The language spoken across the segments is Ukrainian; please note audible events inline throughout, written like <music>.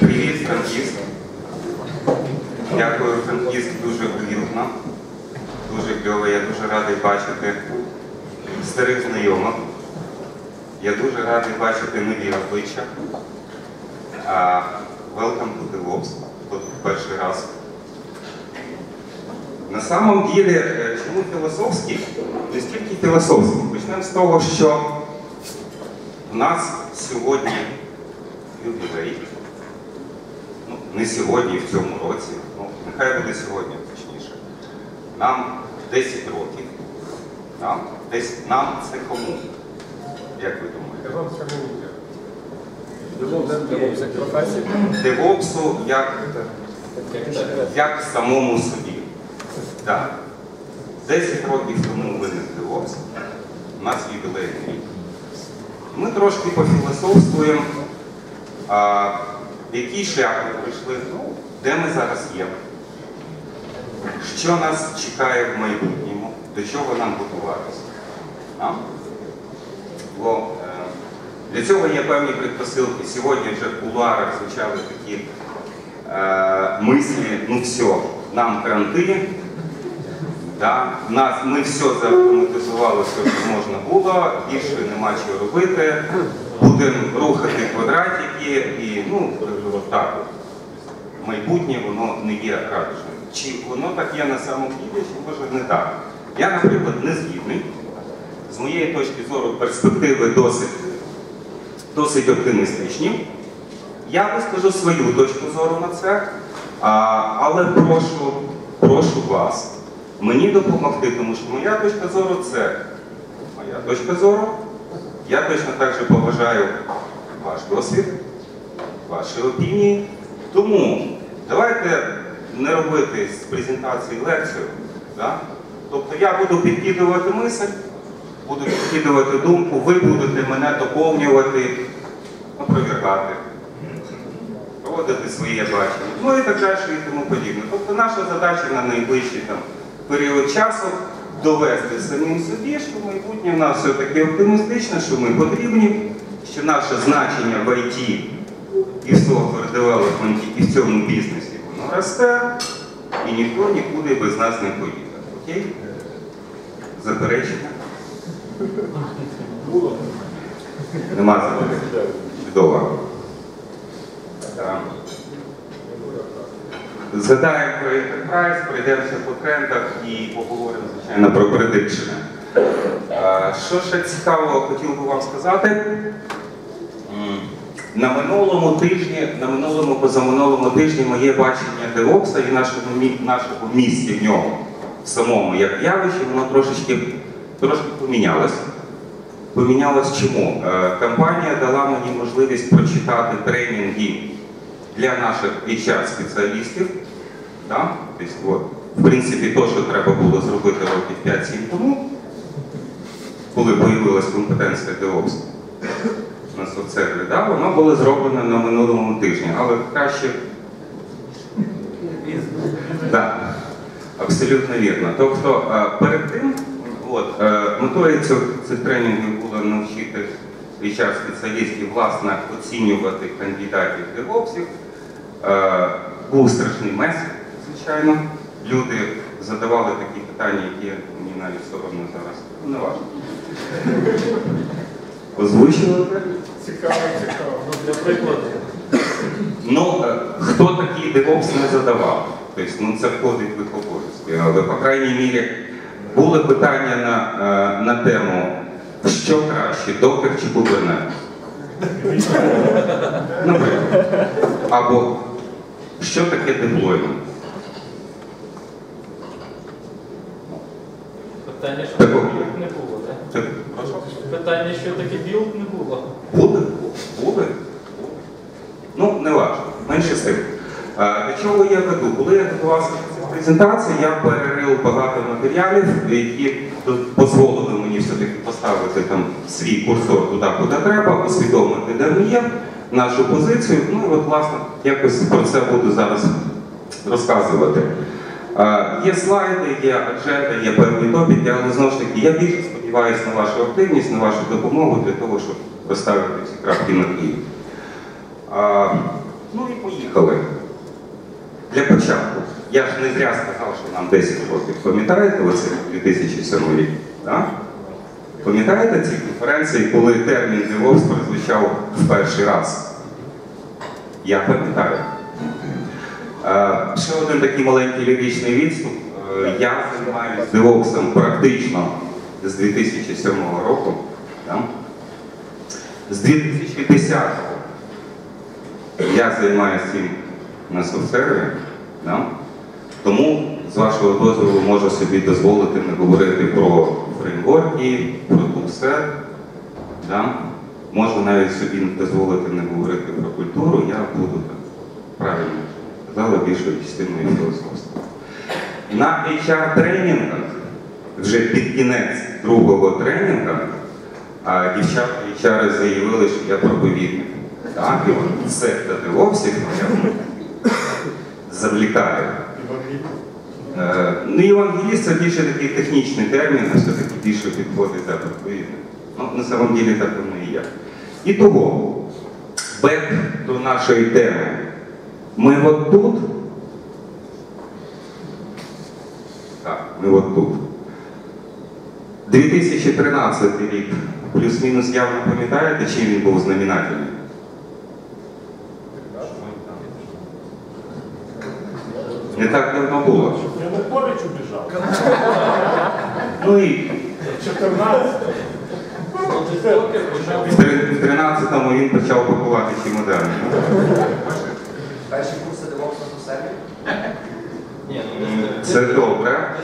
Привіт, Франківськ. Дякую, Франківськ, дуже уютно, дуже кльово. Я дуже радий бачити старих знайомих. Я дуже радий бачити нові обличчя. Welcome to the Lobs. Тут перший раз. На самом деле, е, чому філософський? Не стільки філософський. Почнемо з того, що в нас сьогодні ювілей. Не сьогодні, в цьому році. Ну, нехай буде сьогодні, точніше. Нам 10 років. Нам, десь, нам це кому? Як ви думаєте? DevOps'у як, як самому собі. Так. 10 років тому виник DevOps. У нас ювілейний рік. Ми трошки пофілософствуємо, в який шлях ми прийшли, ну, де ми зараз є, що нас чекає в майбутньому, до чого нам готуватися. Бо е, для цього є певні предпосилки. Сьогодні вже в кулуарах звучали такі е, мислі, ну все, нам карантин, Да? Нас, ми все заавтоматизували, все, що можна було, більше нема чого робити, будемо рухати квадратики і ну, так. Майбутнє воно не є радужним. Чи воно так є на самому ділі, чи може не так. Я, наприклад, не згідний. З моєї точки зору перспективи досить, досить оптимістичні. Я вискажу свою точку зору на це, а, але прошу, прошу вас мені допомогти, тому що моя точка зору це моя точка зору. Я точно так же поважаю ваш досвід, ваші опінії. Тому давайте не робити з презентації лекцію. Да? Тобто я буду підкидувати мисль, буду підкидувати думку, ви будете мене доповнювати, опровергати проводити своє бачення, ну і так далі і тому подібне. Тобто наша задача на найближчий там, період часу довести самим собі, що майбутнє в нас все-таки оптимістичне, що ми потрібні, що наше значення в IT і в software development, і в цьому бізнесі воно росте, і ніхто нікуди без нас не поїде. Окей? Заперечення? Нема заперечень. Чудово. Згадаємо про Enterprise, пройдемося по трендах і поговоримо, звичайно, про предикшени. Що ще цікавого хотів би вам сказати? На минулому тижні, на минулому позаминулому тижні моє бачення DevOps і нашого, нашого місця в ньому, в самому як явищі, воно трошечки, трошки помінялося. Помінялось чому? Е, Компанія дала мені можливість прочитати тренінги для наших HR-спеціалістів. Да? Тобто, в принципі, те, що треба було зробити років 5-7 тому, коли появилась компетенція DevOps на соцсервері, да? воно було зроблено на минулому тижні, але краще. Да. Абсолютно вірно. Тобто е, перед тим, от, е, метою цих, цих тренінгів було навчити HR-спеціалістів власне оцінювати кандидатів девопсів. Е, Був страшний мес, звичайно. Люди задавали такі питання, які мені навіть соромно зараз. Ну, не важливо. Озвучувати. Цікаво, цікаво. Ну, для прикладу, Ну, е, хто такий DevOps не задавав? Тобто, ну це входить в їх обов'язки. Але, по крайній мірі, були питання на, е, на тему, що краще, Docker чи? Наприклад. Або що таке deployment? питання, що Такого. build не було, так? Питання, що таке build не було. Буде? Буде? Ну, не важливо. Менше з тим. До чого я веду? Коли я готувався до презентації, я перерив багато матеріалів, які дозволили мені все-таки поставити там свій курсор туди, куди треба, усвідомити, де ми є, нашу позицію. Ну і от, власне, якось про це буду зараз розказувати. Є слайди, є адженда, є певні топіки, але знову ж таки я більше сподіваюся на вашу активність, на вашу допомогу для того, щоб розставити ці крапки над «і». Ну і поїхали. Для початку. Я ж не зря сказав, що нам 10 років. Пам'ятаєте оце 2007 рік? Так? Пам'ятаєте ці конференції, коли термін DevOps прозвучав в перший раз? Я пам'ятаю. Е, Ще один такий маленький ліричний відступ. Е, Я займаюся DevOps практично з 2007 року. З 2010 я займаюся цим на софтсерві. Тому, з вашого дозволу, можу собі дозволити не говорити про про тулсет. Да. Можу навіть собі дозволити не говорити про культуру, я буду так правильно казали більшою частиною філософства. На HR-тренінгах, вже під кінець другого тренінгу, дівчата HR заявили, що я проповідник. Так, і от секта девопсів я <laughs> завлікаю. Е, Ну, евангеліст це більше такий технічний термін, а все-таки більше підходить до проповідника. Ну, на самом деле так воно і є. І того, бек до нашої теми. Ми от тут. Так, ми от тут. 2013 рік, плюс-мінус явно пам'ятаєте, чим він був знаменательний? Не так давно було. Янукович убежал. Ну і 14. Покер в три- в 13-му він почав пакувати чемодани. Перші курси на Сусебі? Ні, ну Це добре.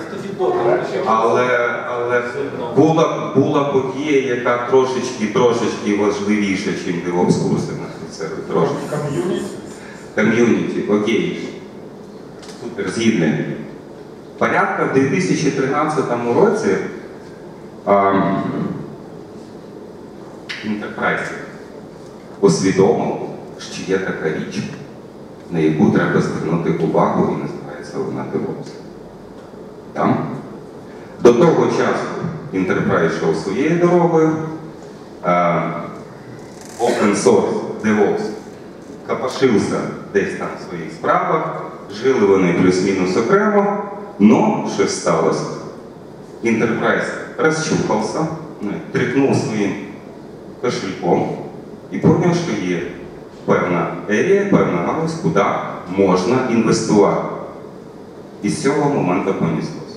Але, але була, була подія, яка трошечки, трошечки важливіша, ніж DevOps курси на це трошки. Ком'юніті. Ком'юніті, окей. Супер, згідний. Порядка в 2013 році а, усвідомив, що є така річ, на яку треба звернути увагу і називається вона DevOps. Там? До того часу Enterprise йшов своєю дорогою, open source, DevOps копошився десь там в своїх справах, жили вони плюс-мінус окремо, но щось сталося. Enterprise розчухався, ну, трикнув своїм кошельком і поняв, що є певна ерія, певна галузь, куди можна інвестувати. І з цього моменту понеслося.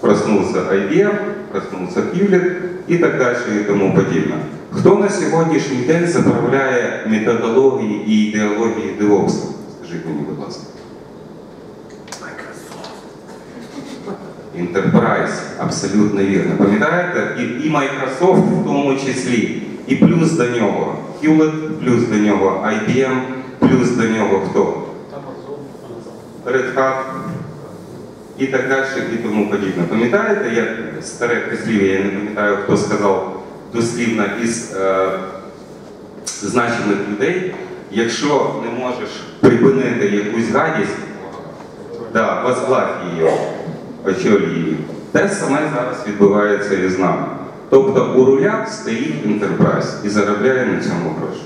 Проснувся IBM, проснувся Hewlett і так далі і тому подібне. Хто на сьогоднішній день заправляє методології і ідеології DevOps? Скажіть мені, будь ласка. Enterprise, абсолютно вірно. Пам'ятаєте? І, і Microsoft в тому числі. І плюс до нього Hewlett, плюс до нього IBM, плюс до нього хто? Red Hat і так далі, і тому подібне. Пам'ятаєте, як старе прислів'я, я не пам'ятаю, хто сказав дослівно із е, значених людей, якщо не можеш припинити якусь гадість, да, возглавь її, очоль. Те саме зараз відбувається і з нами. Тобто у руля стоїть Enterprise і заробляє на цьому гроші.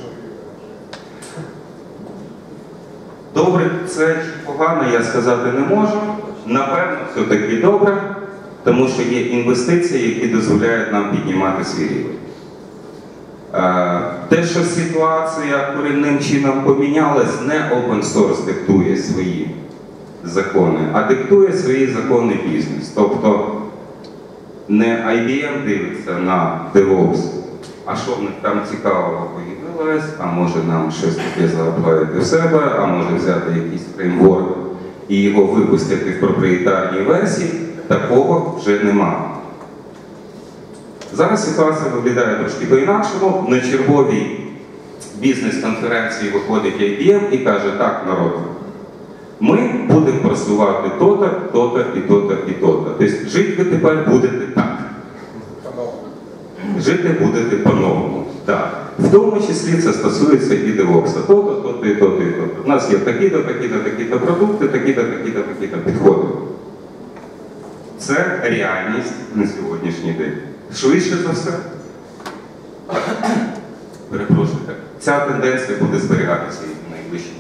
Добре, це чи погано, я сказати не можу. Напевно, все-таки добре, тому що є інвестиції, які дозволяють нам піднімати свій рівень. Е, Те, що ситуація корінним чином помінялась, не open source диктує свої закони, а диктує свої закони бізнес. Тобто не IBM дивиться на DevOps, а що в них там цікавого появилось, а може нам щось таке заплавити в себе, а може взяти якийсь фреймворк і його випустити в проприєтарній версії, такого вже немає. Зараз ситуація виглядає трошки по-інакшому. На черговій бізнес-конференції виходить IBM і каже, так, народ, ми будемо просувати то-то, то-то і то-то і то-то. Тобто жити ви тепер будете так. Жити будете по-новому. В тому числі це стосується і DevOps. То-то, то-то і то-то і то-то. У нас є такі-то, такі-то, такі-то продукти, такі-то, такі-то, такі-то підходи. Це реальність на сьогоднішній день. Швидше за все. Перепрошую, так. Ця тенденція буде зберігатися в найближчі.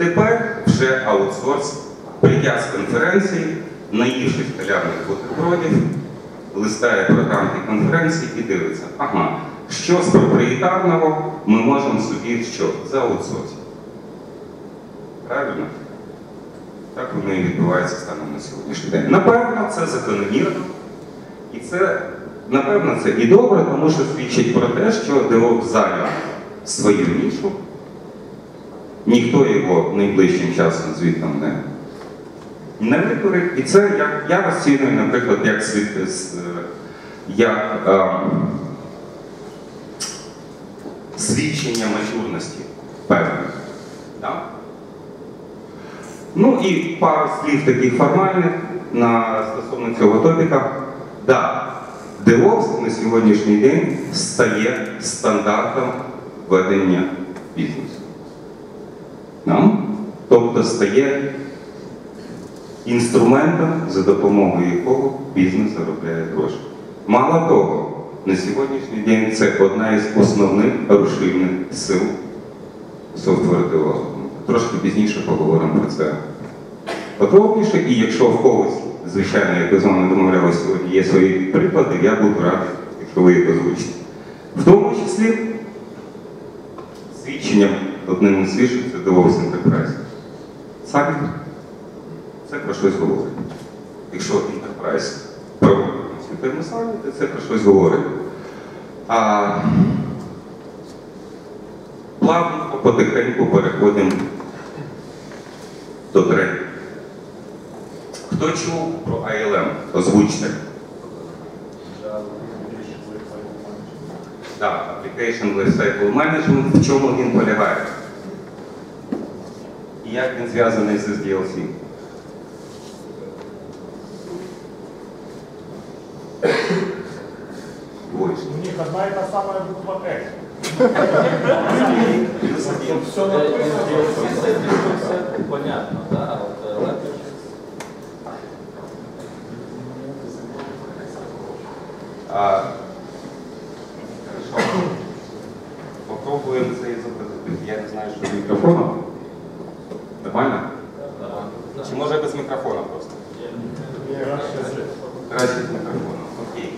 Тепер вже аутсорс, прийдя з конференції, наївшись халявних бутербродів, листає програмки конференції і дивиться, ага, що з проприєтарного ми можемо собі що зааутсорсити. Правильно? Так воно і відбувається станом на сьогоднішній день. Напевно, це закономірно. І це, напевно, це і добре, тому що свідчить про те, що DevOps зайняв свою нішу. Ніхто його найближчим часом звітом не, не викорить. І це як, я розцінюю, наприклад, як, світ, як ем, свідчення матюрності певних. Да? Ну і пару слів таких формальних на стосовно цього топіка. Да, DevOps на сьогоднішній день стає стандартом ведення бізнесу. Да? Тобто стає інструментом, за допомогою якого бізнес заробляє гроші. Мало того, на сьогоднішній день це одна із основних рушійних сил development. Трошки пізніше поговоримо про це подробніше, і якщо в когось, звичайно, як ви з вами домовлялися сьогодні, є свої приклади, я буду радий, якщо ви їх озвучите. В тому числі свідченням одним із свідчень це DevOps Enterprise. Самі це про щось говорить. Якщо Enterprise проводить світові самі, то це про щось говорить. А плавненько, потихеньку переходимо до тренду. Хто чув про ILM? Озвучте. Так, Application Lifecycle Management, в чому він полягає? І як він зв'язаний з SDLC? У них одна і та самая буква X. Тут все написано. Все понятно, да? а от е, електричество. А, хорошо. Попробуємо це і зобразити. Я не знаю, що з мікрофоном. Нормально? Да. Чи може без мікрофона просто? Краще з мікрофоном. Окей.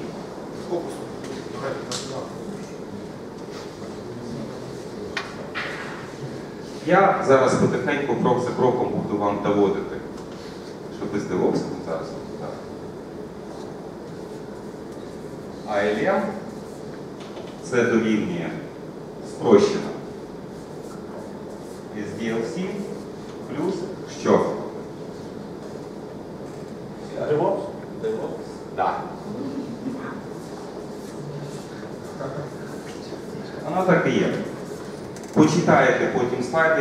Я зараз потихеньку крок за кроком буду вам доводити, Щоб ви здивовся зараз. А LM це дорівнює спрощено SDLC плюс що? DevOps? DevOps. Так. Воно так і є. Почитаєте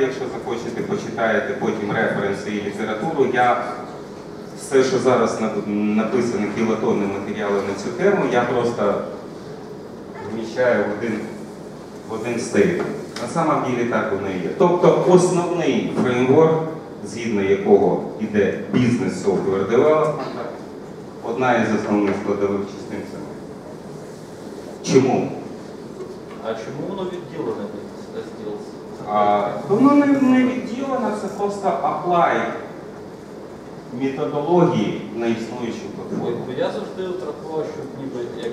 якщо захочете, почитаєте потім референси і літературу. Я все, що зараз на- написано кілотонні матеріали на цю тему, я просто вміщаю в один, в один стейт. На самом ділі так воно і є. Тобто основний фреймворк, згідно якого йде бізнес software development, одна із основних складових частин цього. Чому? А чому воно відділене воно не, не відділено, це просто аплай методології на існуючу платформу. Я завжди от рахував, що ніби як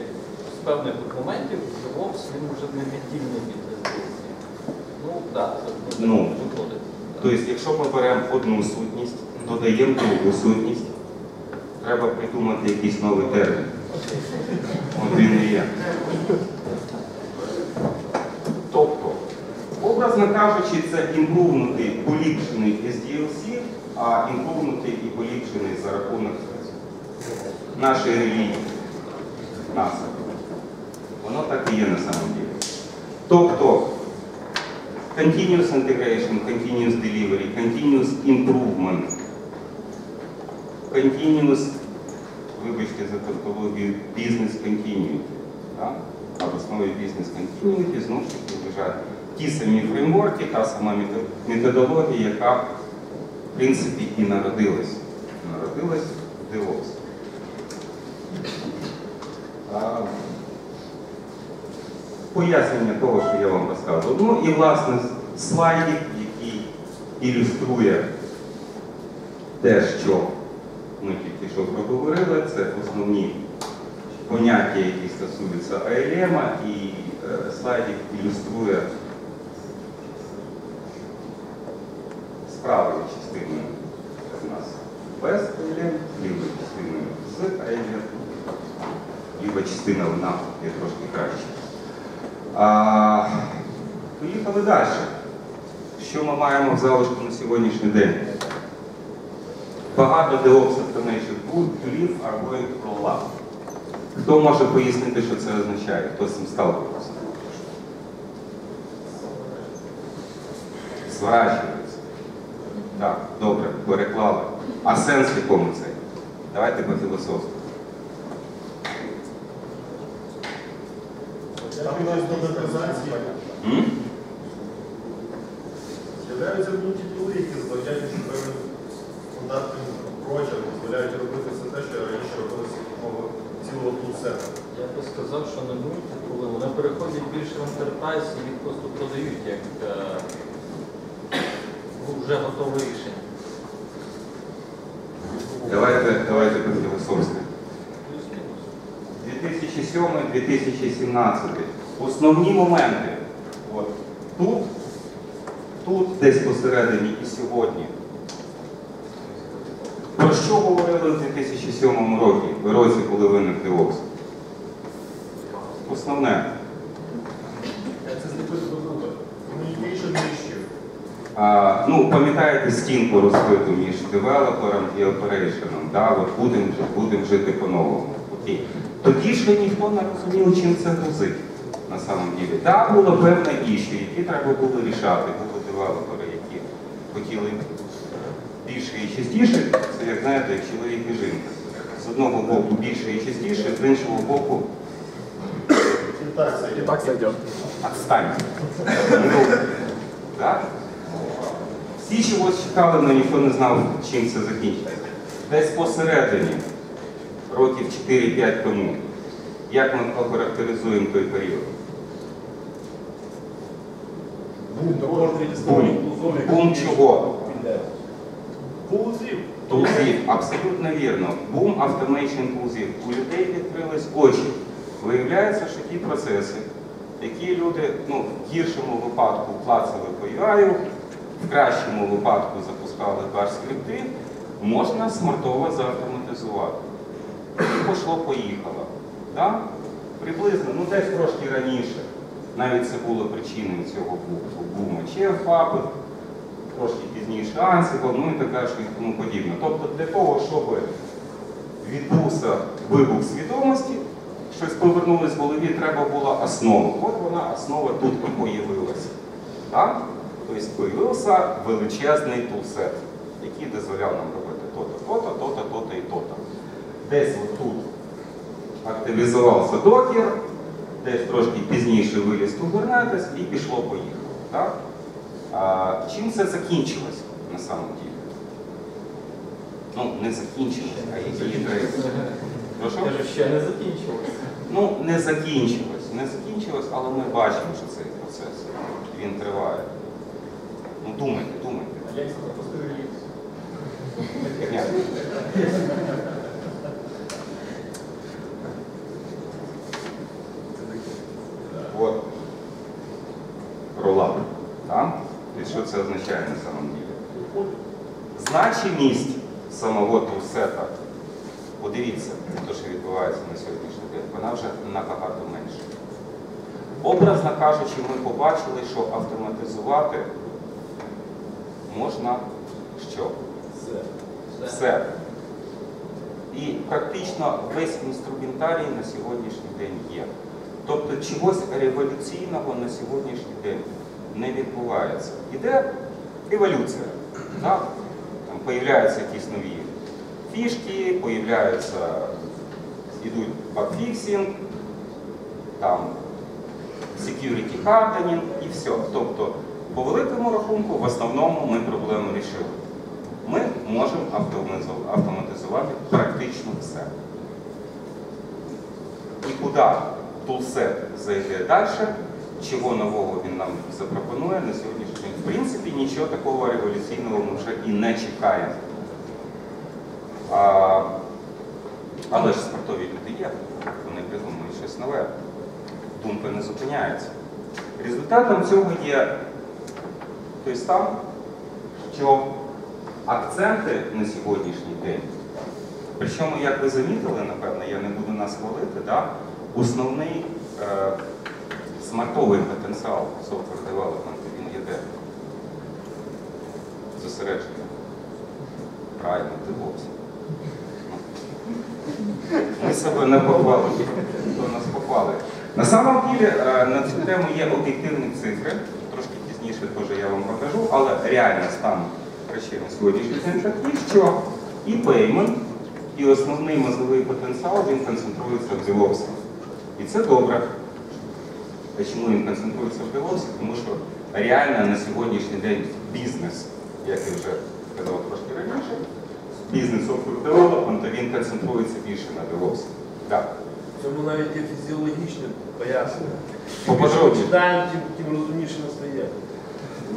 з певних моментів DevOps він вже не віддільний від. Ну так, це Ну. виходить. Тобто, якщо ми беремо одну сутність, додаємо другу сутність, треба придумати якийсь новий термін. От він і є. Тобто, образно кажучи, це імпрувнутий, поліпшений SDLC, а імпрувнутий і поліпшений за рахунок нашої релігії, НАСА. Воно так і є на самом деле. Тобто, continuous integration, continuous delivery, continuous improvement, continuous, вибачте за тавтологію, business continuity. Да? А в основі business continuity знову ж таки лежать ті самі фреймворки, та сама методологія, яка в принципі і народилась. Народилась в DevOps. Пояснення того, що я вам розказував. Ну і власне слайдик, який ілюструє те, що ми тільки що проговорили, це основні поняття, які стосуються АЛМ, і е, слайдик ілюструє з правої частини у нас без АЛМ, з лівої частини з АЛМ. Ліва частина вона є трошки краще. А, поїхали далі. Що ми маємо в залишку на сьогоднішній день? Багато Automation тулів are going to roll out. Хто може пояснити, що це означає? Хто з цим сталкивався? Зворачується. Так, добре, переклали. А сенс в якому це? Давайте по філософству. З'являються мультитули, які злодяють певним стандартним прочерк, дозволяють робити все те, що раніше робилося такого цілого тулсета. Я би сказав, що не мультикули, вони переходять більше в ентерпрайз і їх просто продають як е, вже готове рішення. Давайте, давайте філософству. 2007-2017. Основні моменти. От тут, тут десь посередині і сьогодні. Про що говорили в 2007 році, коли виник DevOps? Основне. Це зліпити до дуба. Communication issue. А, ну, пам'ятаєте стінку розбиту між девелопером і оперейшеном, да? От будемо будем жити по-новому. Окей. Тоді ж ніхто не розумів, чим це грозить на самом ділі. Так, було певне іще, які треба було рішати. Були девелопери, які хотіли більше і частіше, це як знаєте, як чоловік і жінка. З одного боку більше і частіше, з іншого боку І так сойдет. Отстань. Ну, так? Всі чогось чекали, але ніхто не знав, чим це закінчиться. Десь посередині, років 4-5 тому, як ми охарактеризуємо той період? Бум. Бум чого? Тулзів. Тулзів, абсолютно вірно. Бум automation тулзів. У людей відкрились очі. Виявляється, що ті процеси, які люди ну, в гіршому випадку клацали по UI, в кращому випадку запускали баш скрипти, можна смартово заавтоматизувати. І пошло-поїхало. Да? Приблизно, ну десь трошки раніше. Навіть це було причиною цього бу- буму. Чеф папи, трошки пізніше Ansible, ну і таке ж і тому подібне. Тобто для того, щоб відбувся вибух свідомості, щось повернулось в голові, треба була основа. От вона основа тут появилася. Так? Тобто появився величезний тулсет, який дозволяв нам робити то-то, то-то, то-то, то-то і то-то. Десь отут активізувався докер, десь трошки пізніше виліз Kubernetes і пішло-поїхало. Так? А, чим це закінчилось на самом ділі? Ну, не закінчилось, а які. Прошу? Ще не закінчилося. Ну, не закінчилось. Не закінчилось, але ми бачимо, що цей процес він триває. Ну, думайте, думайте. А як це запустили рік? От. Ролап. Так? І що це означає на самом ділі? Значимість самого тулсета, подивіться, те, що відбувається на сьогоднішній день, вона вже набагато менша. Образно кажучи, ми побачили, що автоматизувати можна що? Все. Все. І практично весь інструментарій на сьогоднішній день є. Тобто чогось революційного на сьогоднішній день не відбувається. Іде еволюція. Так? Там появляються якісь нові фішки, появляються, йдуть bug fixing, там security hardening і все. Тобто, по великому рахунку, в основному ми проблему рішили. Ми можемо автоматизувати практично все. І куди toolset зайде далі, чого нового він нам запропонує на сьогоднішній день. В принципі, нічого такого революційного ми вже і не чекаємо. Але ж спортові люди є, вони придумують щось нове. Думка не зупиняється. Результатом цього є той стан, що акценти на сьогоднішній день, причому, як ви замітили, напевно, я не буду нас хвалити, да? основний е, смартовий потенціал software development, він є де? Зосереджений. Правильно, DevOps. Ми себе не похвалили, хто нас похвалить. На самом деле е, на цю тему є об'єктивні цифри, пізніше теж я вам покажу, але реально стан речей на сьогоднішній день такий, що і payment, і основний мозговий потенціал він концентрується в DevOps. І це добре. А чому він концентрується в DevOps? Тому що реально на сьогоднішній день бізнес, як я вже казав трошки раніше, бізнес software development, він концентрується більше на DevOps. Так. Цьому навіть є фізіологічне пояснення. Чим більше читаємо, тим.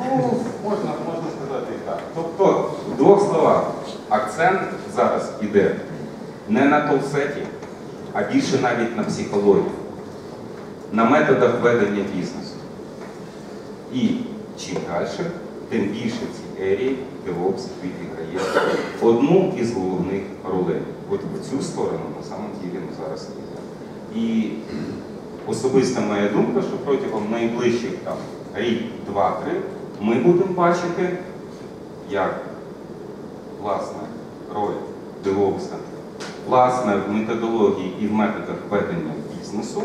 Ну, можна, можна сказати і так. Тобто, в двох словах, акцент зараз іде не на толсеті, а більше навіть на психології, на методах ведення бізнесу. І чим далі, тим більше в цій ерії DevOps відіграє одну із головних ролей. От в цю сторону на самом ділі ми зараз йдемо. І особиста моя думка, що протягом найближчих рік, два-три ми будемо бачити, як власне роль DevOps, власне в методології і в методах ведення бізнесу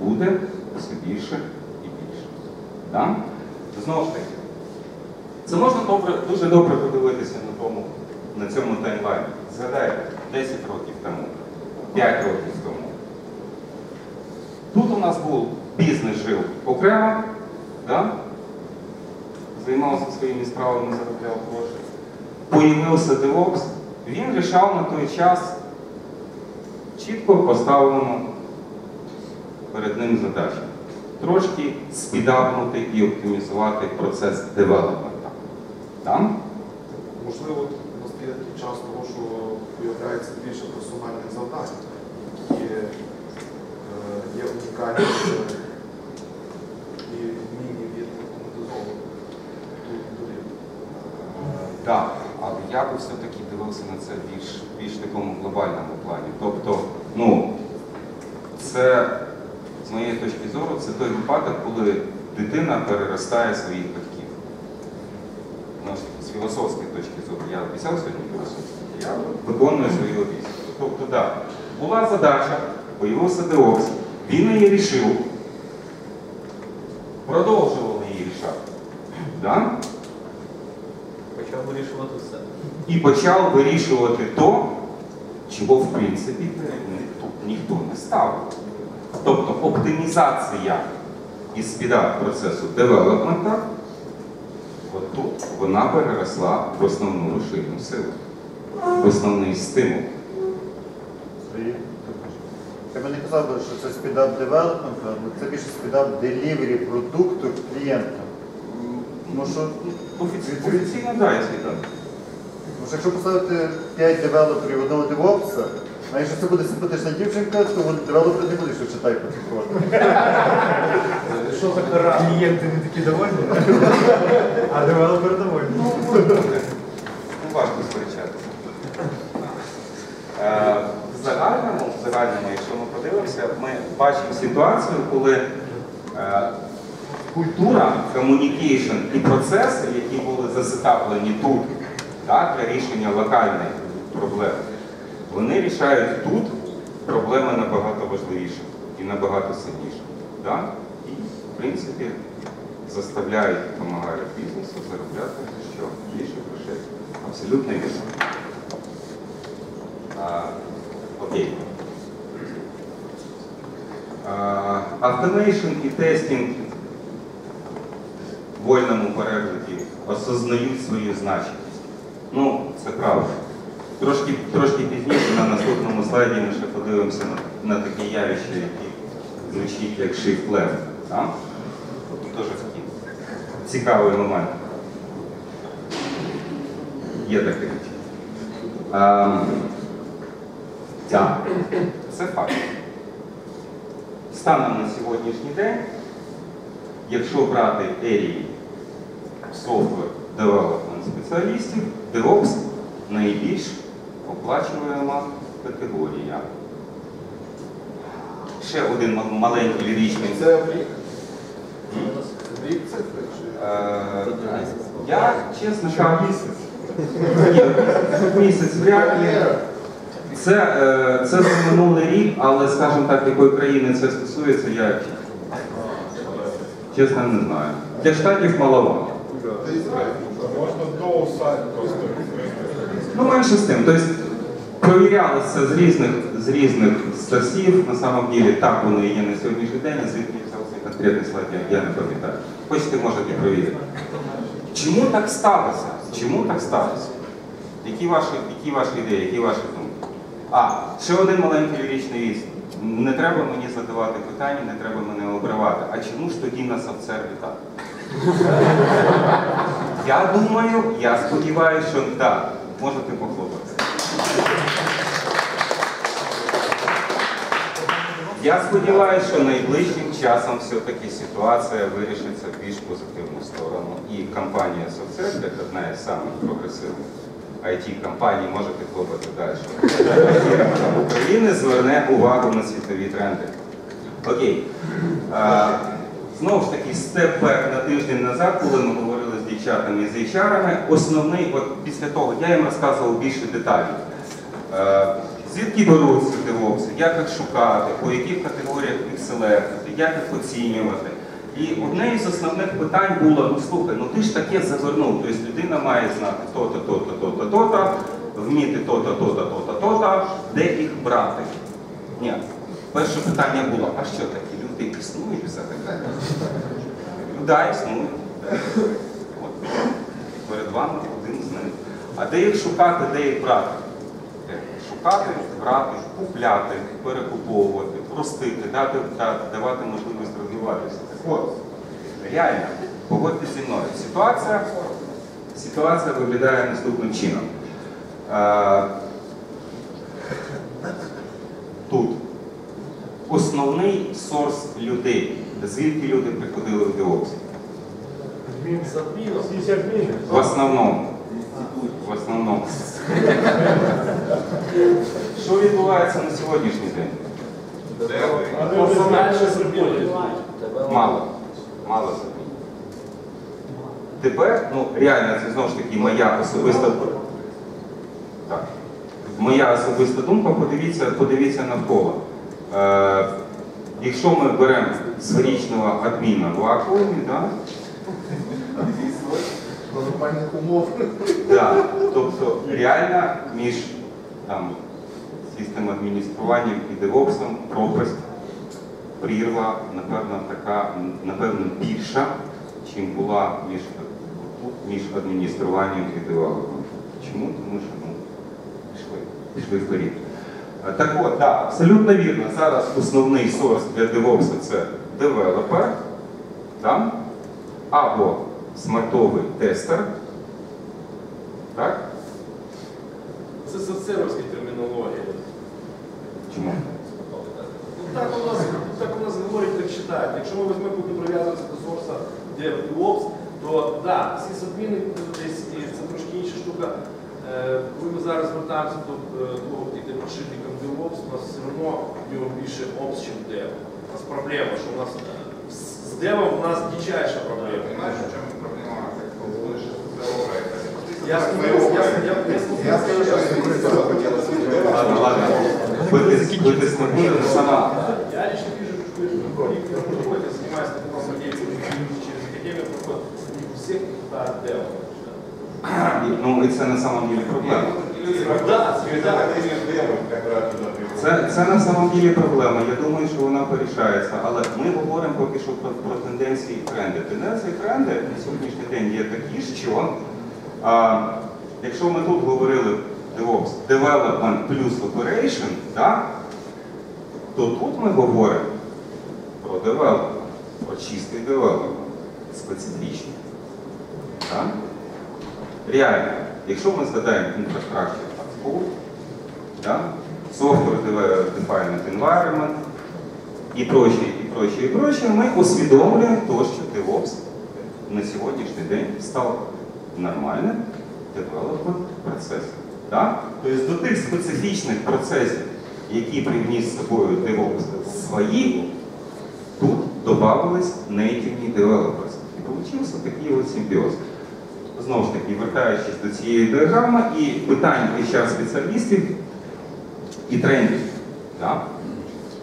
буде все більше і більше. Да? Знову ж таки, це можна добре, дуже добре подивитися на, тому, на цьому таймлайні. Згадайте, 10 років тому, 5 років тому. Тут у нас був бізнес жив окремо, да? Займався своїми справами, заробляв гроші. Появився DevOps, він рішав на той час чітко поставлену перед ним задачу. Трошки спідапнути і оптимізувати процес девелопмента. Да? Можливо, настає час того, що появляється більше персональних завдань, які е, є унікальніші і відмінні від автоматизованих турів. Так, але я би все-таки дивився на це більш, більш такому глобальному плані. Тобто, ну, це, з моєї точки зору, це той випадок, коли дитина переростає своїх батьків. Ну, з філософської точки зору, я обіцяв сьогодні філософську, я виконую свою обіцянку. Тобто, так, була задача, появився DevOps, він її рішив, продовжували її рішати. Да? Почав вирішувати все. І почав вирішувати то, чого в принципі ні- ніхто не ставив. Тобто оптимізація і спідап процесу девелопмента, от тут вона переросла в основну рушійну силу, в основний стимул. Я би не казав, би, що це speed up development'у, але це більше speed up delivery продукту клієнтам. Офіці- Офіційно, так, я свідомо. Тому що якщо поставити 5 девелоперів одного DevOps'а, а якщо це буде симпатична дівчинка, то девелопер не буде, що читає про це кожен. Що за кара? Клієнти не такі довольні, <laughs> а девелопер довольний. Ну, Ну, важко сперечатися. Е, В загальному, в загальному, якщо ми подивимося, ми бачимо ситуацію, коли е, культура, communication і процеси, які були засетаплені тут так, для рішення локальних проблем, вони рішають тут проблеми набагато важливіші і набагато сильніші. Так? І, в принципі, заставляють, допомагають бізнесу заробляти що? Більше грошей. Абсолютно вірно. Окей. А, Automation і тестінг в вольному перекладі осознають свою значимість. Це правда. Трошки, трошки пізніше на наступному слайді ми ще подивимося на, на таке явище, яке звучить як shift left. Теж такий цікавий момент. Є таке. Ем, Так, це факт. Станом на сьогоднішній день, якщо брати ерії software development спеціалістів, DevOps найбільш оплачуєма категорія. Ще один маленький ліричний. Це в рік. В рік цифри? Е, Я, чесно кажучи, ні, місяць вряд ли. Це, е, це за минулий рік, але, скажімо так, якої країни це стосується, я чесно не знаю. Для штатів маловато. Можна до сайт просто Ну, менше з тим. Тобто провірялося з різних, з різних сторсів, на самом деле так вони і є на сьогоднішній день, а звідки взявся конкретний слайд, я, не пам'ятаю. Хочете, можете провірити. Чому так сталося? Чому так сталося? Які ваші, які ваші ідеї, які ваші думки? А, ще один маленький ліричний віз. Не треба мені задавати питання, не треба мене обривати. А чому ж тоді на соцсерві так? Я думаю, я сподіваюся, що так. Можете похлопати. Я сподіваюся, що найближчим часом все-таки ситуація вирішиться в більш позитивну сторону. І компанія Соцсерв, як одна із самих прогресивних IT-компаній, можете хлопати далі. України зверне увагу на світові тренди. Окей. Знову ж таки, степ на тиждень назад, коли ми говорили дівчатами і з HR-ами, основний, от після того, я їм розказував більше деталей. Е, Звідки беруться девопси, як їх шукати, по яких категоріях їх селектити, як їх оцінювати. І одне із основних питань було, ну слухай, ну ти ж таке завернув, тобто людина має знати то-то, то-то, то-то, то-то, вміти то-то, то-то, то-то, то-то, де їх брати. Ні. Перше питання було, а що такі люди існують взагалі? Да, існують. Перед вами один з них. А де їх шукати, де їх брати? Шукати, брати, купляти, перекуповувати, простити, дати, давати можливість розвиватися. Так от, реально, погодьтесь зі мною. Ситуація, ситуація виглядає наступним чином. Е, тут основний сорс людей, звідки люди приходили в DevOps. В основному. В основному. Що відбувається на сьогоднішній день? Зробили. Мало. Мало собі. Тепер, ну реально, це знову ж таки моя особиста так. Моя особиста думка, подивіться, подивіться навколо. Е, якщо ми беремо сферичного адміна в вакуумі, да, До нормальних умов. Да, тобто реально між там, адмініструванням і девопсом пропасть прірва, напевно, така, напевно, більша, чим була між, адмініструванням і development'ом. Чому? Тому що ну, пішли, пішли вперед. Е, Так от, да, абсолютно вірно. Зараз основний source для DevOps'у це девелопер, або smart'овий тестер. Так? Це SoftServe'ська термінологія. Чому? Ну, так у нас, так у нас говорять, так читають. Якщо ми візьмемо, будемо прив'язуватися до сорса DevOps, то да, сисадміни десь і це трошки інша штука. Е, Коли ми зараз звертаємося до е, того, хто йде підшипником DevOps, у нас все одно в нього більше Ops, ніж Dev. У нас проблема, що у нас е, з- з Devом у нас дичайша проблема. Понимаешь, в чем проблема? Как будешь здоровая. Я скажу, я, я, я, я скажу, що Ладно, ладно. Битись, битись не буде, але сама. Я лично вижу, что люди приходят, я занимаюсь такой деятельностью через академию, проходят у всех да, дел. І- Ну, і це на самом деле проблема. Да, да. Це, це на самом деле проблема. Я думаю, що вона порішається. Але ми говоримо поки що про, про тенденції і тренди. Тенденції і тренди на сьогоднішній день є такі, що а, якщо ми тут говорили DevOps, Development плюс Operation, да, то тут ми говоримо про development, про чистий development. специфічні. Так? Реально, якщо ми згадаємо інфраструктуру да, software defined environment і прочее, і прочее, і прочее, ми усвідомлюємо то, що DevOps на сьогоднішній день став нормальним девелопмент процесом. Тобто до тих специфічних процесів, які привніс з собою DevOps свої, тут додавались native developers. І получився такий от симбіоз. Знову ж таки, вертаючись до цієї діаграми і питань HR спеціалістів і трендів. Так?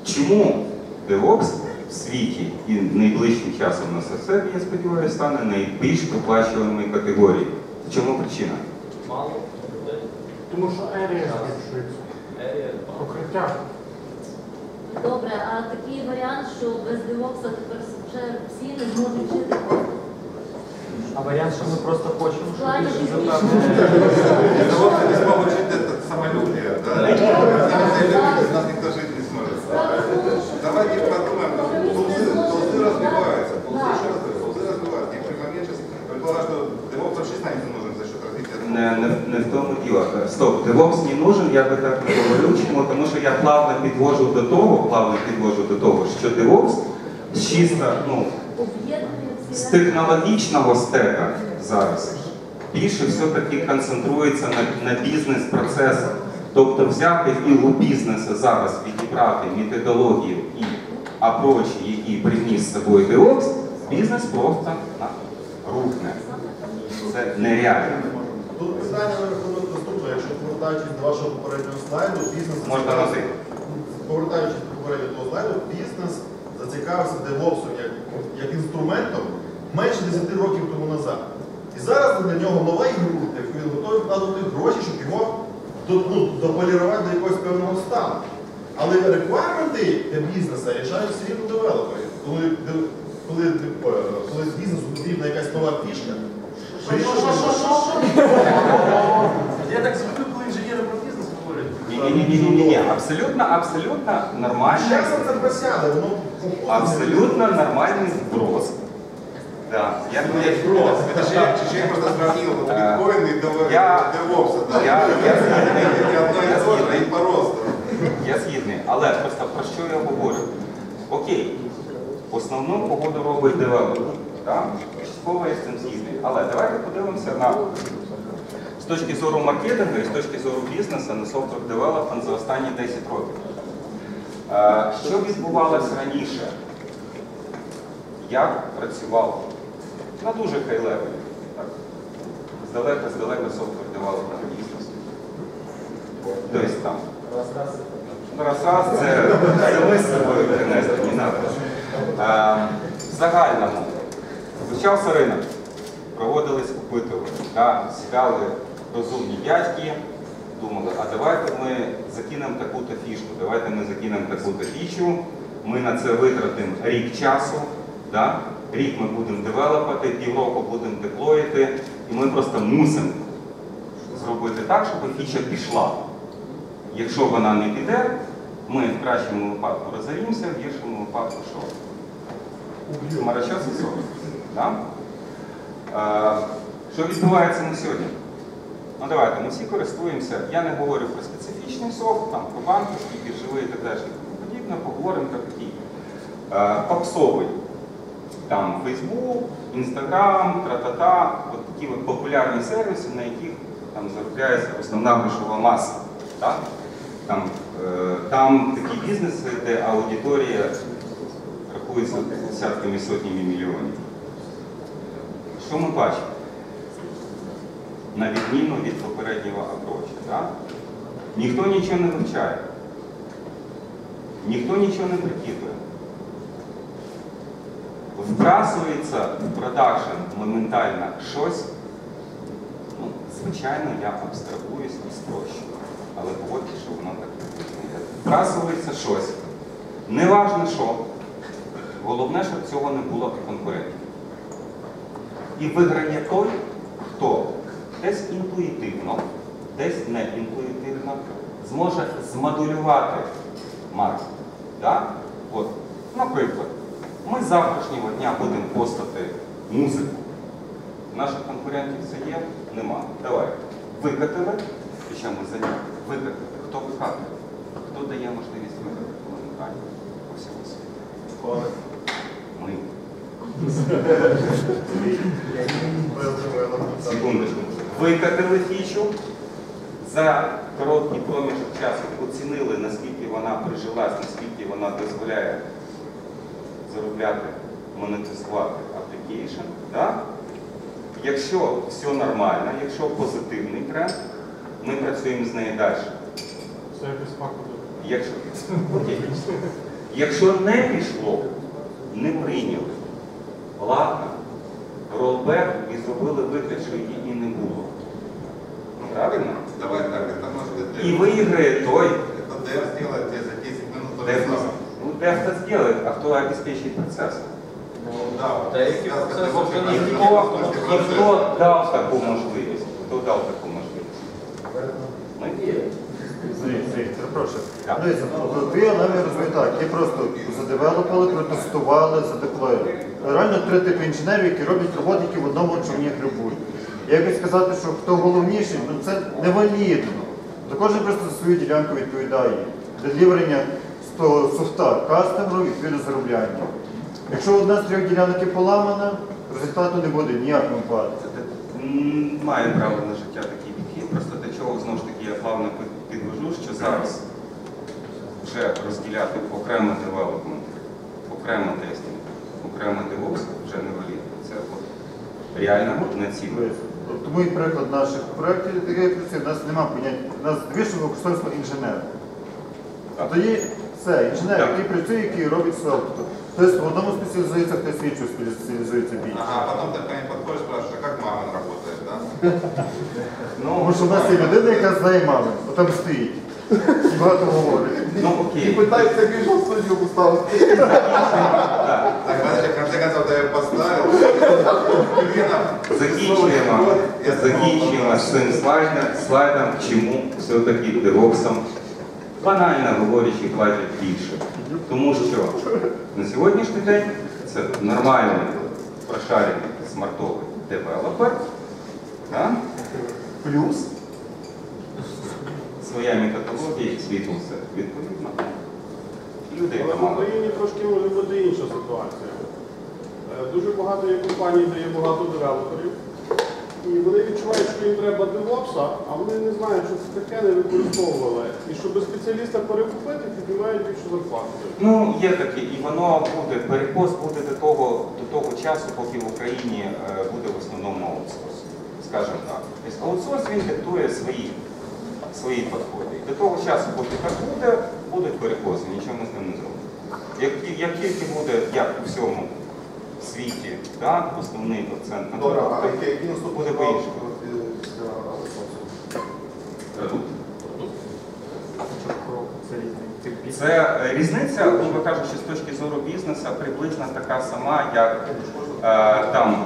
Чому DevOps в світі і найближчим часом на СССР, я сподіваюся, стане найбільш оплачуваною категорією? Чому причина? Мало. Тому що ерія збільшується. Покриття. Добре, а такий варіант, що без девопса тепер вже всі не зможуть жити. А варіант, що ми просто хочемо, щоб більше запевнити. Вот не жить это самолюбие, да? Если люди, нас никто жить не сможет. Давайте подумаем, тулзы, тулзы развиваются, тулзы еще развиваются, тулзы развиваются. Некоторые моменты сейчас предполагают, что DevOps вообще станет не нужен за счет развития. Не, не, не в тому діло. Е, Стоп, DevOps не нужен, я би так не говорю. Чому? Тому що я плавно підвожу до того, плавно підвожу до того, що DevOps з чисто, ну, Об'єднує з всі технологічного стека зараз більше все-таки концентрується на, на бізнес-процесах. Тобто взяти філу бізнесу зараз, відібрати методологію і апрочі, які приніс з собою DevOps, бізнес просто рухне. Це нереально. Тут питання на рахунок наступного, якщо повертаючись до вашого попереднього слайду, бізнес Можна носити. повертаючись до попереднього слайду, бізнес зацікавився девопсом як, як інструментом менше 10 років тому назад. Зараз для нього нова ігрушка, яку він готовий вкладати гроші, щоб його до, ну, дополірувати до якогось певного стану. Але реквайрменти для бізнесу рішають все рівно девелопери. Коли, коли, е, коли з бізнесу потрібна якась нова фішка, Я так завжди, коли інженери про бізнес говорять. Ні-ні-ні, абсолютно, нормальний, часом це просяде, воно абсолютно нормальний зброс. Да. Я, я, Это же я- же я просто сравнил вот Э, биткоин и DevOps, я- да. я- я- Это одно и я то же, згідний. и по росту. Я згідний, але просто про що я говорю? Окей, основну погоду робить девелопер. Так? Частково я з цим згідний. Але давайте подивимося на з точки зору маркетингу і з точки зору бізнесу на software development за останні 10 років. Е, Що відбувалося раніше? Як працював на дуже хай левелі, так? здалека, здалека software development бізнес. Тобто там Раз-раз, це, ми з собою принесли, не. Е, в загальному вивчався ринок, проводились опитування, да, сідали розумні дядьки, думали, а давайте ми закинемо таку-то фішку, давайте ми закинемо таку-то фічу, ми на це витратимо рік часу, да? Рік ми будемо девелопити, півроку будемо деплоїти, і ми просто мусимо зробити так, щоб фіча пішла. Якщо вона не піде, ми в кращому випадку розорімося, в гіршому випадку що? Марача. Да? Е, Що відбувається на сьогодні? Ну давайте, ми всі користуємося. Я не говорю про специфічний софт, там, про банківський, біржовий і так далі. Подібне, поговоримо про такий е, попсовий. Там Facebook, Instagram, тра-та-та, от такі от популярні сервіси, на яких там заробляється основна грошова маса. Так? Там, е, там такі бізнеси, де аудиторія рахується десятками сотнями мільйонів. Що ми бачимо? На відміну від попереднього апрочу. Так? Ніхто нічого не вивчає, ніхто нічого не прикидує. Вбрасується в продакшн моментально щось, ну, звичайно, я абстрагуюсь і спрощую. Але погодьте, що воно так буде. Вбрасується щось. Неважно що. Головне, щоб цього не було конкурентів. І виграє той, хто десь інтуїтивно, десь не інтуїтивно зможе змоделювати маркет. Да? От, наприклад, ми з завтрашнього дня будемо постати музику. Наших конкурентів це є? Нема. Давай. Викатили, причому за ним викатили. Хто викатує? Хто дає можливість викатати елементарно по всьому світу? Ми. Секундочку. Викатили фічу, за короткий проміжок часу оцінили, наскільки вона прижилась, наскільки вона дозволяє заробляти, монетизувати application. Да? Якщо все нормально, якщо позитивний тренд, ми працюємо з нею далі. Це якось. Якщо, Окей. Якщо не пішло, не прийняли, ладно, ролбек і зробили вигляд, що її і не було. Правильно? Давай так, это может І виграє той, за 10 минут то же Дев самое. дев це зробить, а хто обезпечить процес? Хто, дав таку можливість? Хто дав таку можливість? Ми? Сергій, перепрошую. Твій аналіз є просто задевелопили, протестували, задеклеїли. Реально три типи інженерів, які роблять роботи, які в одному човні грибуть. І Якось сказати, що хто головніший, ну це невалідно. То кожен просто за свою ділянку відповідає. Деліверення з того софта кастомеру відповідно заробляння. Якщо одна з трьох ділянок є поламана, результату не буде ніякого випадку. Має право на життя такий підхід. Просто до чого знову ж таки я плавно підвожу, що зараз вже розділяти окремо development, окремо testing, окремо DevOps вже не валідно. Це реально одне ціле. Тому і приклад наших проєктів, у нас немає поняття, у нас вийшло використовується інженер. А тоді все, інженер, Так. який працює, який робить софт. Хтось в одному спеціалізується, хтось в іншому спеціалізується більше. Ага, а потом ты ко мне подходишь, спрашиваешь, а как мама работает, да? <laughs> Тому що в нас є людина, яка знає мами, там стоїть. І багато говорить. Ну окей. Питається більше в студію поставити. <laughs> Так. Так, подожди, в конце концов, ты ее поставил. <laughs> Закінчуємо, закінчуємо з цим слайдом, слайдом, чому все-таки девопсам, банально говорячи, платять більше. Тому що на сьогоднішній день це нормальний прошарений smart'овий девелопер, да? плюс своя методологія, свій все відповідно. Людей Але в. Україні трошки може бути інша ситуація. Е, Дуже багато є компаній, де є багато девелоперів. І вони відчувають, що їм треба девопса, а вони не знають, що це таке, не використовували. І щоб спеціаліста перекупити, піднімають більшу зарплату. Ну, є таке, і воно буде, перекос буде до того, до того часу, поки в Україні е, буде в основному аутсорс, скажімо так. Тобто аутсорс він диктує свої, свої підходи. До того часу, поки так буде, будуть перекоси, нічого ми з ним не зробимо. Як, як тільки буде, як у всьому світі, так, основний акцент на Добре, а який наступний буде по-іншому. Це е, різниця, грубо кажучи, з точки зору бізнесу приблизно така сама, як е, там,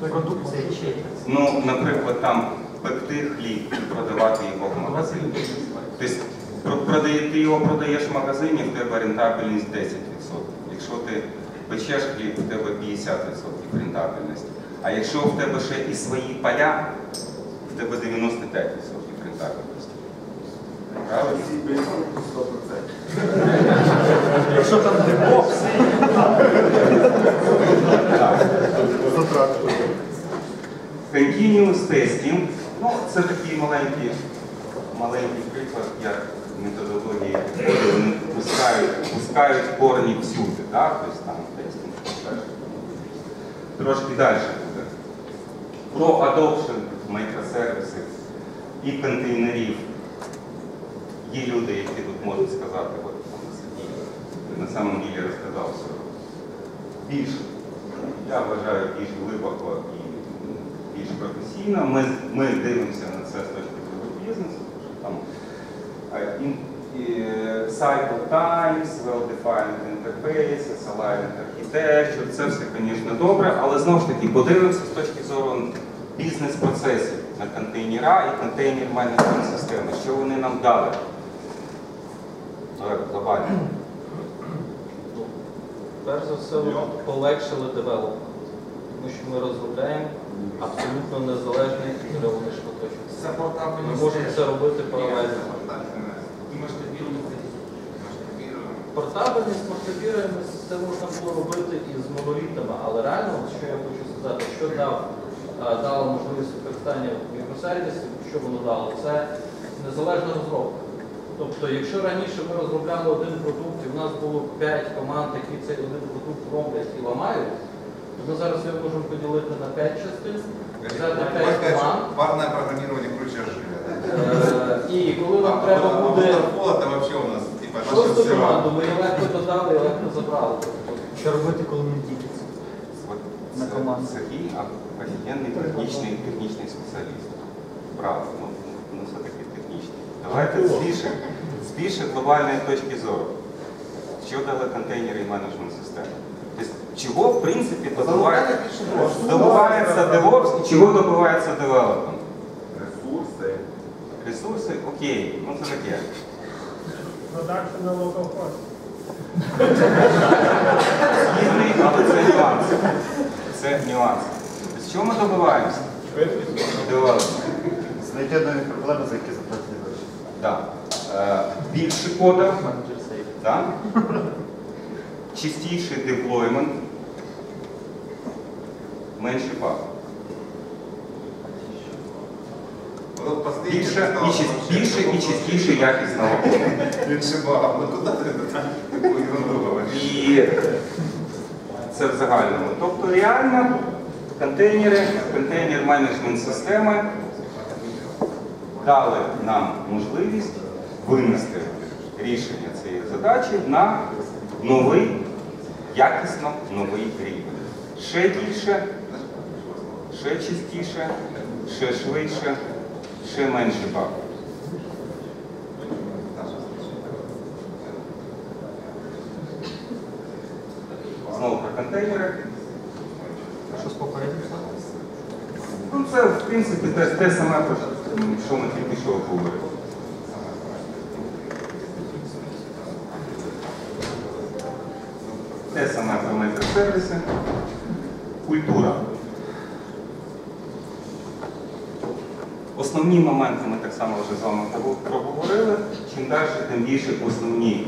продукція ну, наприклад, там пекти хліб і продавати його в магазині. Тобто ти його продаєш в магазині, в тебе рентабельність 10%. Якщо ти печеш хліб, в тебе 50% рентабельності. А якщо в тебе ще і свої поля, в тебе 95% рентабельності. Правильно? Якщо там DevOps, Continuous testing, ну це такий маленький, маленький приклад, як методології пускають, пускають корні всюди, так? Тобто там. Трошки далі буде. Про adoption мікросервісів і контейнерів. Є люди, які тут можуть сказати, от на самом деле розказав все більш, я вважаю, більш глибоко і більш професійно. Ми, ми дивимося на це з точки зору бізнесу, що там cycle times, well-defined interfaces, aligned architecture, це все, звісно, добре, але знову ж таки подивимося з точки зору бізнес-процесів на контейнера і контейнер менеджмент системи, що вони нам дали. Глобально. Перш за все, полегшили девелопмент. тому що ми розробляємо абсолютно незалежний керований шматочок. Це Ми можемо це робити паралельно. Портабельність, масштабіруємость, це можна було робити і з монолітами, але реально, що я хочу сказати, що дав, е, дало можливість використання мікросервісів, що воно дало, це незалежна розробка. Тобто, якщо раніше ми розробляли один продукт, і в нас було 5 команд, які цей один продукт роблять і ламають, то ми зараз його можемо поділити на 5 частин, взяти 5 команд, Парное программирование круче жили. І коли нам треба буде Waterfall это у нас типа наше шосту все. команду, ми її легко додали легко забрали. Що робити, коли не діляться? От На це команду. Сергій офігенний технічний, технічний спеціаліст. Правда, ну, ну все-таки технічний. Давайте з більше, глобальної точки зору. Що дали контейнери і менеджмент системи? Тобто, чого, в принципі, добивається, DevOps і чого добивається development? Ресурсы. Ресурси, окей, ну це таке. Production на host. Згідний, але це нюанс. Це нюанс. З чого ми добиваємося? Знайти нові проблеми, за які заплатили гроші. Да. Е, більше кода, да? чистіший deployment, менше баг. Вот последний Більше і, більше і. Ну ерунду говоришь? І це в загальному. Тобто реально контейнери, контейнер менеджмент системи дали нам можливість винести рішення цієї задачі на новий, якісно новий рівень. Ще більше, ще частіше, ще швидше, ще менше багів. Знову про контейнери. Що з попереднім Ну, це, в принципі, те, те саме, що ми тільки що говорили. Те саме про мікросервіси. Культура. Основні моменти ми так само вже з вами проговорили. Чим далі, тим більше основні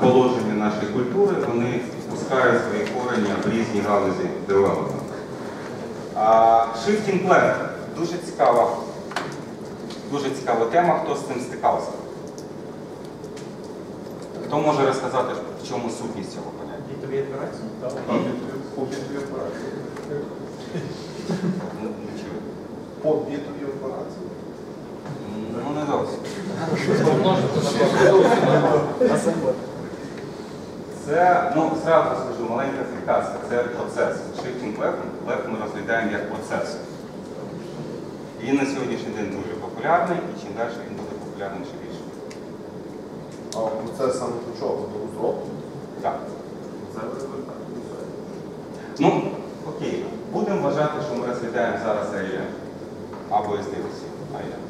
положення нашої культури, вони пускають свої корені в різні галузі девелопменту. Shifting left. Дуже цікава, дуже цікава тема, хто з цим стикався. Хто може розказати, в чому сутність цього поняття? Дітові операції? Ну, не чую. По бітовій операції. Ну, не зовсім. Це, ну, зразу скажу, маленька фікація, це процес. Shifting left, left ми розглядаємо як процес. Він на сьогоднішній день дуже популярний, і чим далі він буде популярніший більше. А процес саме до чого? До розробки? Так. Ну, окей, будемо вважати, що ми розглядаємо зараз. Або SDLC. AIM.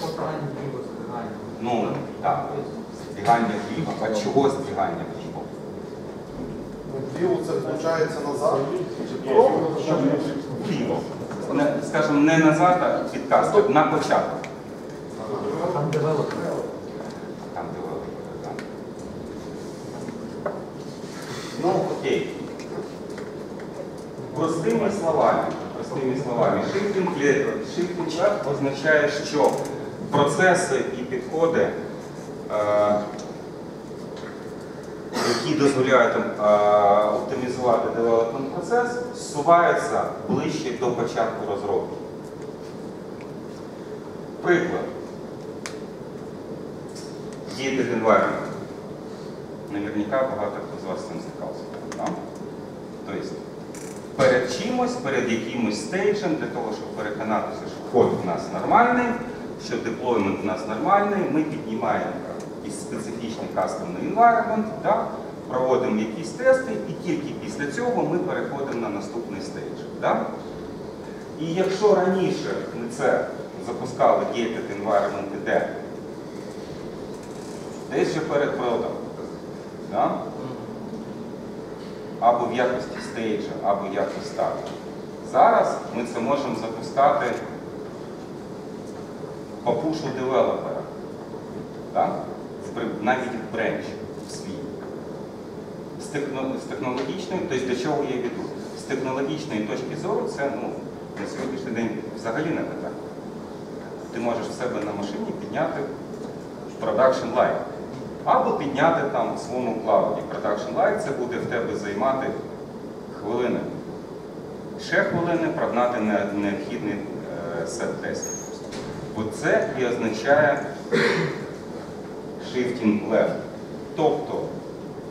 Покарання діва зберігання. Ну, так. Збігання хліба. А чого збігання хліба? Діло це включається назад. Хліба. Не, скажімо, не назад, а підказка, на початок. Там девелопер. Там девелопери, так. Ну, окей. Простими словами, простими словами, shifting left, означає, що процеси і підходи, е, які дозволяють е, оптимізувати девелопмент процес, зсуваються ближче до початку розробки. Приклад. Gated environment. Наверняка багато хто з вас з цим стикався. Тобто, перед чимось, перед якимось стейджем, для того, щоб переконатися, що код у нас нормальний, що deployment у нас нормальний, ми піднімаємо якийсь специфічний кастомний environment, так? проводимо якісь тести, і тільки після цього ми переходимо на наступний стейдж. Так? І якщо раніше ми це запускали gated environment де? Десь же перед продажем. Да? Або в якості стейджа, або якось так. Зараз ми це можемо запускати по пушу девелопера. Так? Навіть в бренч в свій. З, техно- з технологічної, тобто до чого я веду? З технологічної точки зору це ну, на сьогоднішній день взагалі не питання. Ти можеш в себе на машині підняти Production Live. Або підняти там в своєму клауді. Production Live це буде в тебе займати хвилини. Ще хвилини прогнати не- необхідний е, сет тестів. Бо це і означає shifting left. Тобто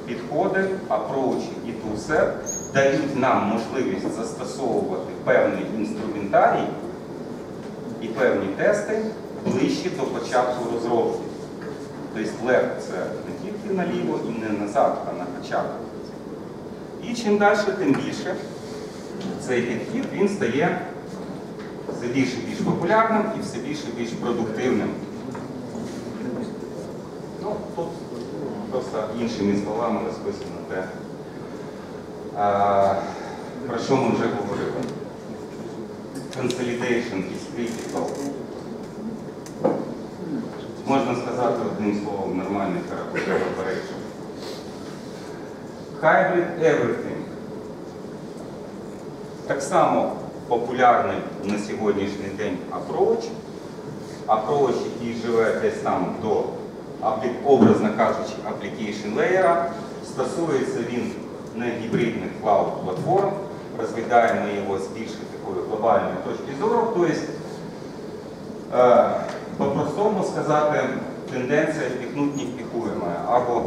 підходи, approach і toolset дають нам можливість застосовувати певний інструментарій і певні тести ближче до початку розробки. Тобто left це не тільки наліво і не назад, а на початку. І чим далі, тим більше цей підхід він стає все більше і більш популярним і все більше і більш продуктивним. Ну, тут просто іншими словами розписано те, про що ми вже говорили. Consolidation is critical. Можна сказати одним словом нормальний collaboration. Hybrid everything. Так само популярний на сьогоднішній день approach. Approach, який живе десь там до, образно кажучи, application layer. Стосується він не гібридних клауд-платформ, розглядаємо його з більш такої глобальної точки зору. Тобто, е, по-простому сказати, тенденція впіхнуть невпіхуєме, або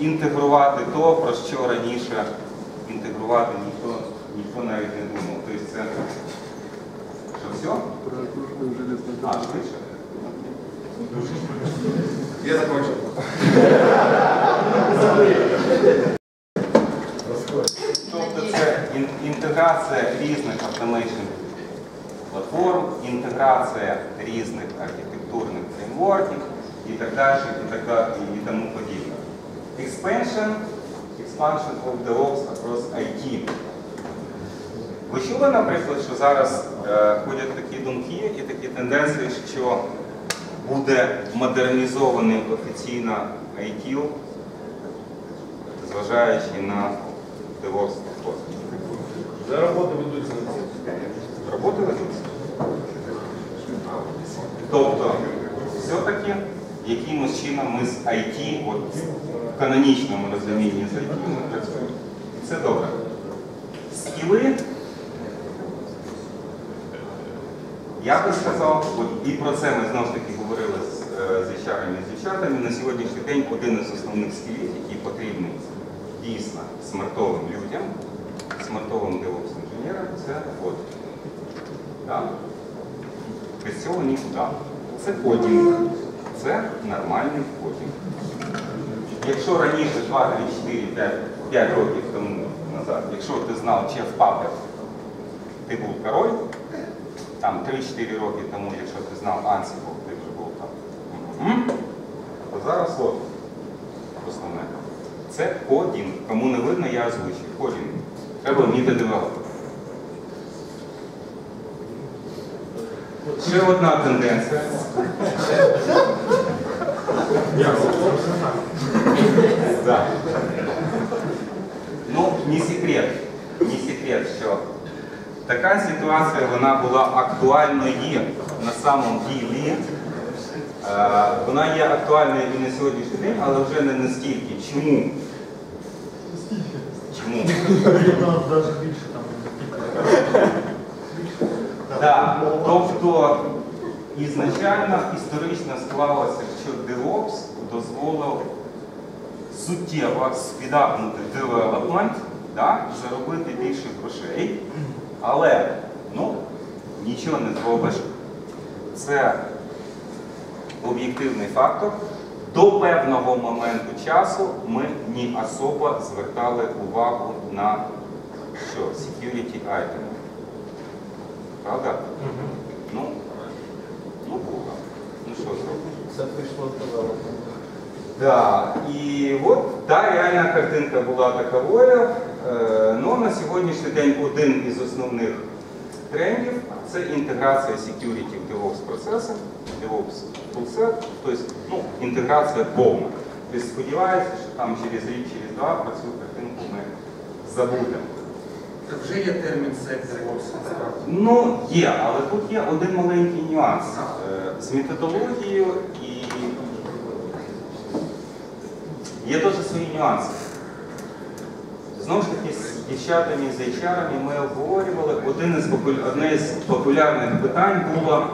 інтегрувати то, про що раніше інтегрувати ніхто, ніхто навіть не думав. Тобто це що все? А, швидше? Я закончил. Тобто це інтеграція різних automation платформ, інтеграція різних архітектурних фреймворків і так далі, і, так далі, і тому подібне. Expansion, expansion of DevOps across IT. Ви чули, наприклад, що зараз е, ходять такі думки і такі тенденції, що буде модернізований офіційно ITIL, зважаючи на DevOps. Вже роботи ведуться над цим. Роботи ведуться. Тобто, все-таки якимось чином ми з IT, от в канонічному розумінні з IT ми працюємо. Це добре. Скіли, я би сказав, от і про це ми знову ж таки говорили з, е, з і з дівчатами, на сьогоднішній день один із основних скілів, який потрібний дійсно смертовим людям, смертовим DevOps інженерам, це от. Да? Без цього нікуди. Це кодінг. Це нормальний кодінг. Якщо раніше 2, 3, 4, 5, 5 років тому назад, якщо ти знав Chef, Puppet, ти був король, там 3-4 роки тому, якщо ти знав Ansible, ти вже був там. То зараз от основне. Це кодінг. Кому не видно, я озвучую. Кодінг. Треба вміти develop'ер. Ще одна тенденція. Да. Ну, не секрет, не секрет, що така ситуація вона була актуальною на самом ділі. Е, Вона є актуальною і на сьогоднішній день, але вже не настільки. Чому? Чому? Да. Тобто ізначально історично склалося, що DevOps дозволив суттєво спідапнути девелопмент, заробити більше грошей, але ну, нічого не зробиш. Це об'єктивний фактор. До певного моменту часу ми не особо звертали увагу на що? Security item. Правда? Ну, ну було. Ну що зробити? Це прийшло з. Да, і от та реальна картинка була таковою. Е, Ну, на сьогоднішній день один із основних трендів це інтеграція security в DevOps процеси, DevOps toolset, тобто ну, інтеграція повна. Тобто сподіваюся, що там через рік, через два про цю картинку ми забудемо. Так вже є термін сектор насправді. Ну, є, але тут є один маленький нюанс е, з методологією і є теж свої нюанси. Знову ж таки, з дівчатами, з HR ми обговорювали, один із попу- одне з популярних питань було,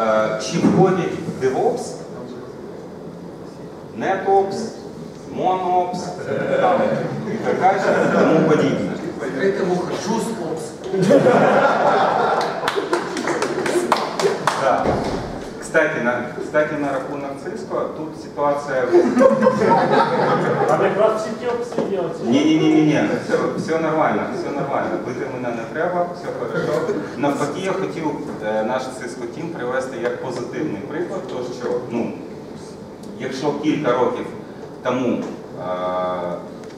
е, чи входять в DevOps, NetOps, MonOps, там, і так далі, тому подібне. Відкрите вуха, джус опс. Да. Кстати, на, кстати, на рахунок Cisco, тут ситуація... А якраз всі ті обсиділи. Ні-ні-ні, все, все нормально, все нормально. Бити мене не треба, все хорошо. Навпаки, я хотів е, наш Cisco Team привести як позитивний приклад, то що, ну, якщо кілька років тому е,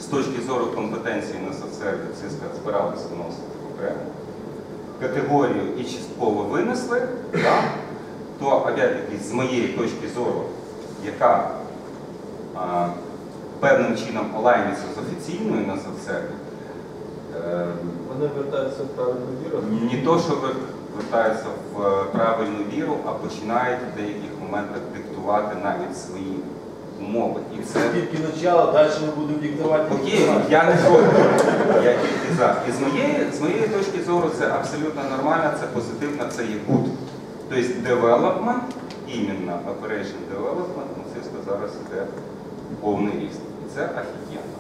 з точки зору компетенції на соцсерві Cisco збиралися вносити окремо категорію і частково винесли, да, то опять-таки з моєї точки зору, яка а, певним чином олайниться з офіційною на соцсерві, е, Вони вертаються в правильну віру. не то, що вертаються в е, правильну віру, а починають в деяких моментах диктувати навіть свої умови. І це Тільки начало, далі ми будемо диктувати. Окей, я не проти. Я тільки за. І з моєї, з моєї точки зору це абсолютно нормально, це позитивно, це є good. Тобто development, іменно operation development, ну, Cisco зараз іде повний ріст. І це офігенно.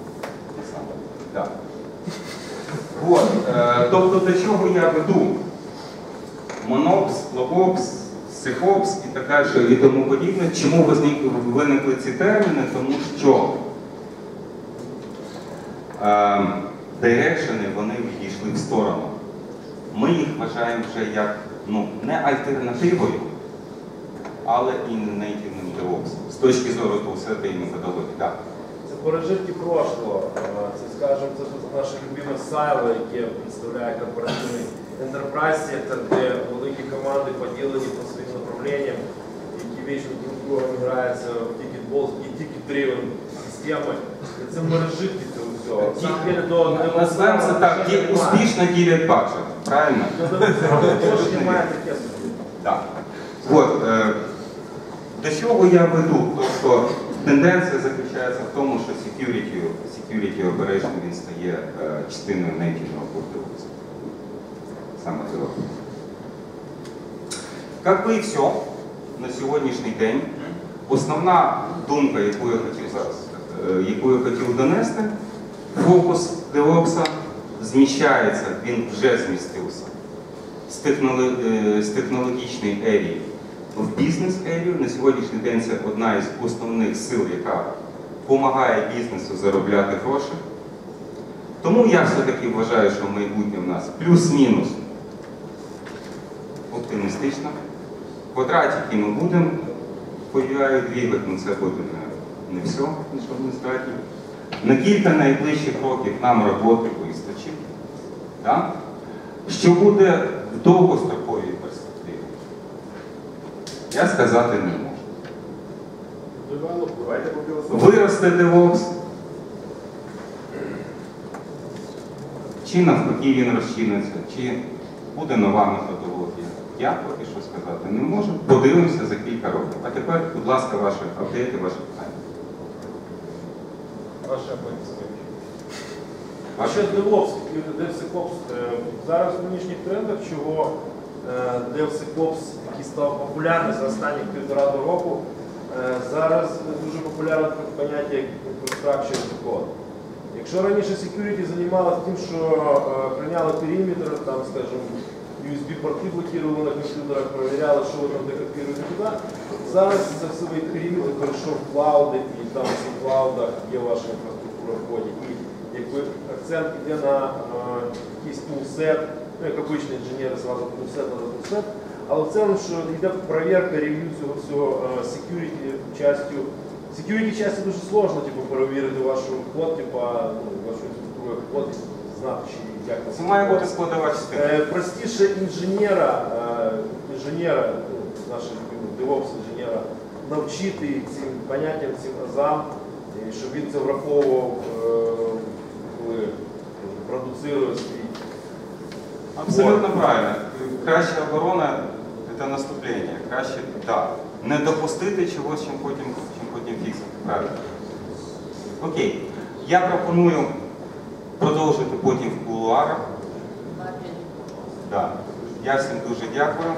Да. От, е, тобто до чого я веду? Монопс, логопс, сихопс і так далі і тому подібне. Чому виникли ці терміни? Тому що е, дирекшени вони відійшли в сторону. Ми їх вважаємо вже як ну, не альтернативою, але і не нейтивним DevOps. З точки зору toolset і методології. Так. Це пережитки прошлого. Е, Це, скажімо, це наше любиме сайло, яке представляє корпоративний enterprise де великі команди поділені по своїм направленням, які вічно друг з другом граються в тікетбол і тікет-дрівен системи. Це пережитки цього всього. Ті- Ті, до Назвемо це так, ті успішно ділять бачать. Правильно? Тож немає таке. Так. От, до чого я веду? Тобто тенденція заключається в тому, що security, security operation він стає частиною нейтівного культуру. Саме цього. Как би і все на сьогоднішній день. Основна думка, яку я хотів зараз, е, яку я хотів донести, фокус DevOps зміщається, він вже змістився з, техноло- е, з технологічної ерії в бізнес-ерію. На сьогоднішній день це одна із основних сил, яка допомагає бізнесу заробляти гроші. Тому я все-таки вважаю, що майбутнє в нас плюс-мінус оптимістично. Квадратики ми будемо по UI двигати, але це буде не, не все, що ми здатні. На кілька найближчих років нам роботи вистачить. Да? Що буде в довгостроковій перспективі? Я сказати не можу. Виросте DevOps, чи навпаки він розчиниться, чи буде нова методологія. Я поки що сказати не можу. Подивимося за кілька років. А тепер, будь ласка, ваші апдейти, ваші питання. Ваша позиція. А ще DevOps, DevSecOps. Е, Зараз в нинішніх трендах, чого е, DevSecOps, який став популярним за останні півтора року, е, зараз дуже популярне поняття як Infrastructure as Code. Якщо раніше security займалося тим, що е, прийняли периметр, там, скажімо, USB-порти блокували на комп'ютерах, перевіряли, що там декопіруєте туди, зараз це все периметр перейшов в клауди, і там в клаудах є ваша інфраструктура в ході. І якби акцент йде на е, якийсь тулсет, ну як обичні інженери зразу тулсет на тулсет, але в цілому, що йде перевірка рев'ю цього всього е, security частю. Security часті дуже сложно типу, перевірити вашу код, типу, ну, вашу інфраструктуру код, знати, чи Це має бути складова частина. Е, Простіше інженера, е, інженера, ну, нашого DevOps інженера, навчити цим поняттям, цим азам, і щоб він це враховував, е, коли продуцирує свій. Абсолютно правильно. Краща оборона це наступлення. Краще так. Не допустити чогось, чим потім, чим потім фіксити. Правильно. Окей. Я пропоную продовжити потім в кулуарах. Да. Я всім дуже дякую.